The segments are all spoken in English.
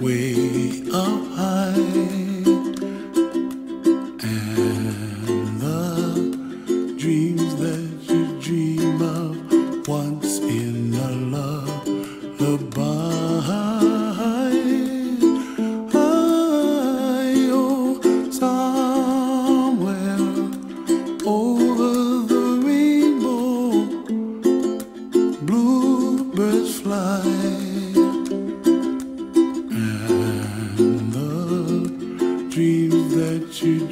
way up high, and the dreams that you dream of once in a lullaby. I, oh, somewhere over the rainbow, bluebirds fly.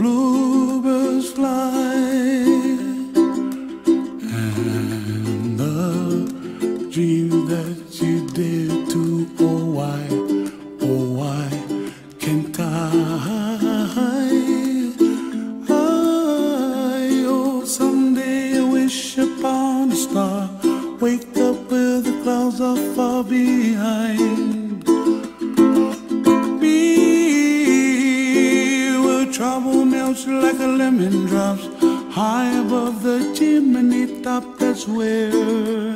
bluebirds fly and the dream that you dare to oh why oh why can't I I oh someday I wish upon a star wake up where the clouds are far behind melts like a lemon drops high above the chimney top. That's where